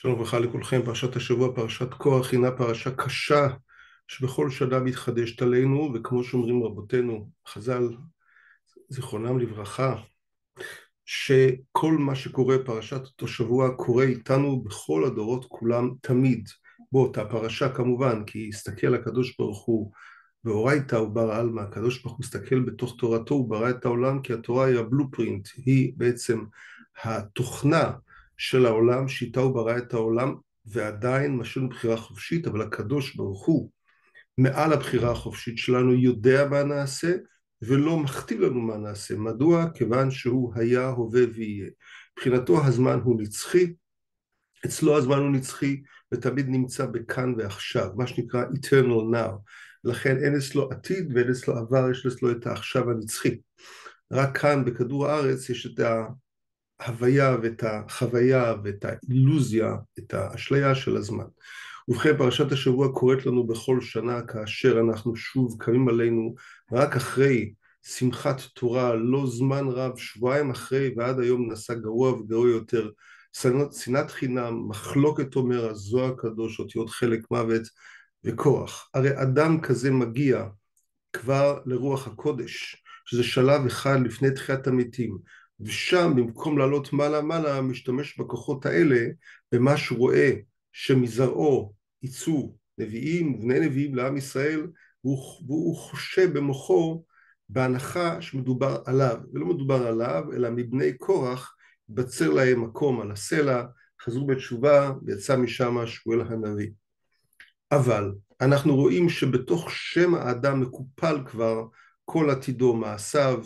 שלום וברכה לכולכם, פרשת השבוע, פרשת קורח, הינה פרשה קשה שבכל שנה מתחדשת עלינו, וכמו שאומרים רבותינו, חז"ל, זיכרונם לברכה, שכל מה שקורה פרשת אותו שבוע קורה איתנו בכל הדורות כולם תמיד, באותה פרשה כמובן, כי הסתכל הקדוש ברוך הוא באורייתא ובר עלמא, הקדוש ברוך הוא מסתכל בתוך תורתו, הוא ברא את העולם כי התורה היא הבלופרינט, היא בעצם התוכנה של העולם, שאיתה הוא ברא את העולם, ועדיין משאיר בחירה חופשית, אבל הקדוש ברוך הוא מעל הבחירה החופשית שלנו יודע מה נעשה, ולא מכתיב לנו מה נעשה. מדוע? כיוון שהוא היה, הווה ויהיה. מבחינתו הזמן הוא נצחי, אצלו הזמן הוא נצחי, ותמיד נמצא בכאן ועכשיו, מה שנקרא eternal now. לכן אין אצלו עתיד ואין אצלו עבר, יש אצלו את העכשיו הנצחי. רק כאן בכדור הארץ יש את ההוויה ואת החוויה ואת האילוזיה, את האשליה של הזמן. ובכן פרשת השבוע קוראת לנו בכל שנה כאשר אנחנו שוב קמים עלינו רק אחרי שמחת תורה, לא זמן רב, שבועיים אחרי ועד היום נעשה גרוע וגרוע יותר, שנאת חינם, מחלוקת אומר הזוהר הקדוש, אותיות חלק מוות וכוח. הרי אדם כזה מגיע כבר לרוח הקודש, שזה שלב אחד לפני תחיית המתים, ושם במקום לעלות מעלה מעלה משתמש בכוחות האלה במה שהוא רואה שמזרעו יצאו נביאים, בני נביאים לעם ישראל והוא, והוא חושב במוחו בהנחה שמדובר עליו. ולא מדובר עליו אלא מבני קורח בצר להם מקום על הסלע חזרו בתשובה ויצא משם שמואל הנביא. אבל אנחנו רואים שבתוך שם האדם מקופל כבר כל עתידו מעשיו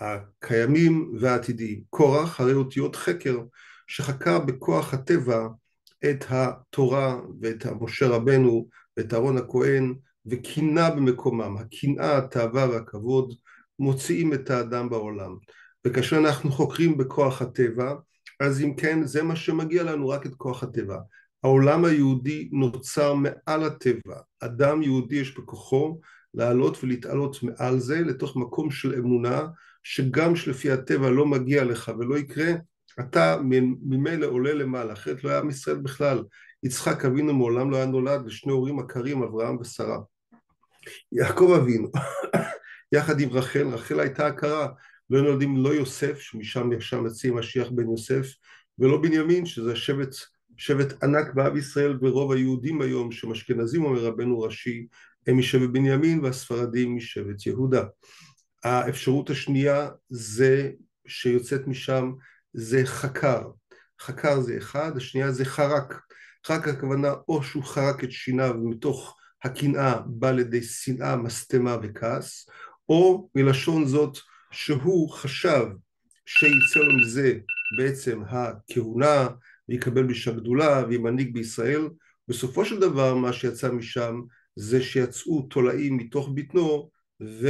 הקיימים והעתידיים. קורח הרי אותיות חקר שחקר בכוח הטבע את התורה ואת משה רבנו ואת אהרון הכהן וקינה במקומם. הקנאה, התאווה והכבוד מוציאים את האדם בעולם. וכאשר אנחנו חוקרים בכוח הטבע, אז אם כן זה מה שמגיע לנו, רק את כוח הטבע. העולם היהודי נוצר מעל הטבע. אדם יהודי יש בכוחו לעלות ולהתעלות מעל זה לתוך מקום של אמונה שגם שלפי הטבע לא מגיע לך ולא יקרה, אתה ממילא עולה למעלה, אחרת לא היה עם ישראל בכלל. יצחק אבינו מעולם לא היה נולד לשני הורים עקרים, אברהם ושרה. יעקב אבינו, יחד עם רחל, רחל הייתה עקרה, לא נולדים לא יוסף, שמשם ישם יצא משיח בן יוסף, ולא בנימין, שזה שבט, שבט ענק בעם ישראל, ורוב היהודים היום, שהם אשכנזים, אומר רבנו ראשי, הם משבט בנימין, והספרדים משבט יהודה. האפשרות השנייה זה שיוצאת משם זה חקר, חקר זה אחד, השנייה זה חרק, חרק הכוונה או שהוא חרק את שיניו מתוך הקנאה בא לידי שנאה, משטמה וכעס, או מלשון זאת שהוא חשב שיצא לו מזה בעצם הכהונה ויקבל משם גדולה ויהיה מנהיג בישראל, בסופו של דבר מה שיצא משם זה שיצאו תולעים מתוך בטנו ו...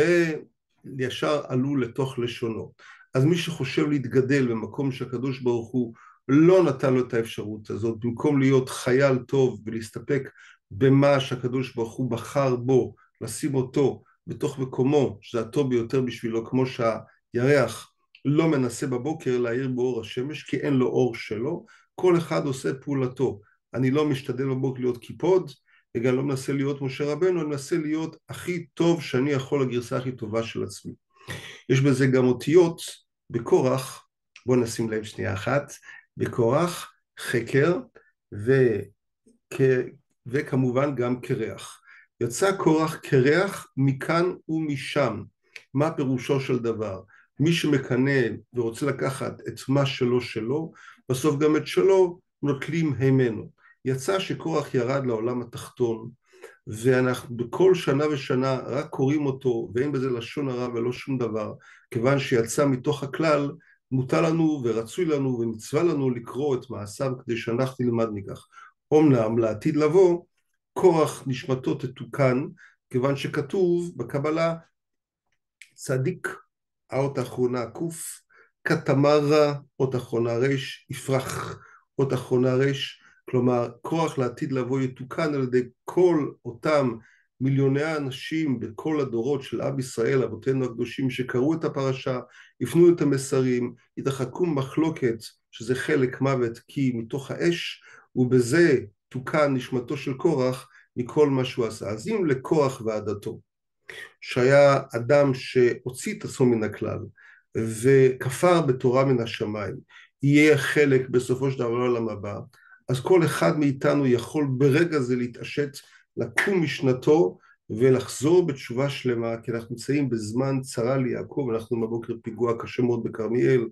ישר עלו לתוך לשונו. אז מי שחושב להתגדל במקום שהקדוש ברוך הוא לא נתן לו את האפשרות הזאת, במקום להיות חייל טוב ולהסתפק במה שהקדוש ברוך הוא בחר בו, לשים אותו בתוך מקומו, שזה הטוב ביותר בשבילו, כמו שהירח לא מנסה בבוקר להאיר באור השמש, כי אין לו אור שלו, כל אחד עושה פעולתו. אני לא משתדל בבוקר להיות קיפוד, וגם לא מנסה להיות משה רבנו, אני מנסה להיות הכי טוב שאני יכול לגרסה הכי טובה של עצמי. יש בזה גם אותיות בקורח, בואו נשים לב שנייה אחת, בקורח, חקר וכ... וכמובן גם קרח. יצא קורח קרח מכאן ומשם. מה פירושו של דבר? מי שמקנא ורוצה לקחת את מה שלו שלו, בסוף גם את שלו נוטלים הימנו. יצא שקורח ירד לעולם התחתון ואנחנו בכל שנה ושנה רק קוראים אותו ואין בזה לשון הרע ולא שום דבר כיוון שיצא מתוך הכלל מותר לנו ורצוי לנו ומצווה לנו לקרוא את מעשיו כדי שאנחנו נלמד מכך. אומנם לעתיד לבוא קורח נשמתו תתוקן כיוון שכתוב בקבלה צדיק האות האחרונה קוף קטמרה אות אחרונה רש יפרח אות אחרונה רש כלומר כוח לעתיד לבוא יתוקן על ידי כל אותם מיליוני האנשים בכל הדורות של עם ישראל, אבותינו הקדושים שקראו את הפרשה, הפנו את המסרים, התרחקו מחלוקת שזה חלק מוות כי מתוך האש ובזה תוקן נשמתו של קורח מכל מה שהוא עשה. אז אם לקורח ועדתו, שהיה אדם שהוציא את עצמו מן הכלל וכפר בתורה מן השמיים, יהיה חלק בסופו של דבר לעולם הבא, אז כל אחד מאיתנו יכול ברגע זה להתעשת, לקום משנתו ולחזור בתשובה שלמה, כי אנחנו נמצאים בזמן צרה ליעקב, אנחנו בבוקר פיגוע קשה מאוד בכרמיאל,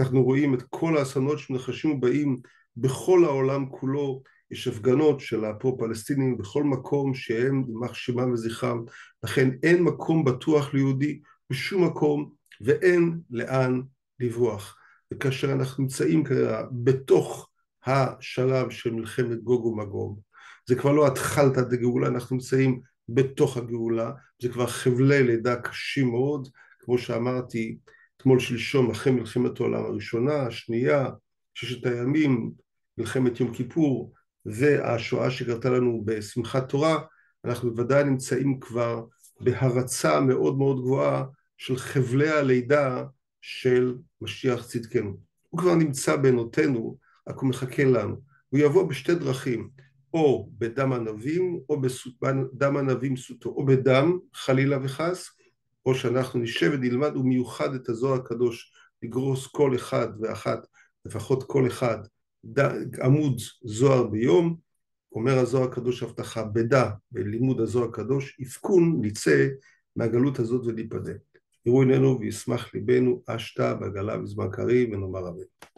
אנחנו רואים את כל האסונות שמנחשים ובאים בכל העולם כולו, יש הפגנות של הפרו-פלסטינים בכל מקום שהם יימח שמם וזכרם, לכן אין מקום בטוח ליהודי בשום מקום ואין לאן לברוח. וכאשר אנחנו נמצאים כרגע בתוך השלב של מלחמת גוג ומגוג, זה כבר לא התחלתא דגאולה, אנחנו נמצאים בתוך הגאולה, זה כבר חבלי לידה קשים מאוד, כמו שאמרתי אתמול שלשום אחרי מלחמת העולם הראשונה, השנייה, ששת הימים, מלחמת יום כיפור והשואה שקרתה לנו בשמחת תורה, אנחנו בוודאי נמצאים כבר בהרצה מאוד מאוד גבוהה של חבלי הלידה של משיח צדקנו. הוא כבר נמצא בעינותינו, רק הוא מחכה לנו. הוא יבוא בשתי דרכים, או בדם ענבים, או בדם ענבים סוטו, או בדם, חלילה וחס, או שאנחנו נשב ונלמד ומיוחד את הזוהר הקדוש, לגרוס כל אחד ואחת, לפחות כל אחד, עמוד זוהר ביום, אומר הזוהר הקדוש הבטחה, בדע בלימוד הזוהר הקדוש, אבקון נצא מהגלות הזאת וניפדה. יראו עינינו וישמח ליבנו, אשתא בעגלה בזמן קריב ונאמר אמן.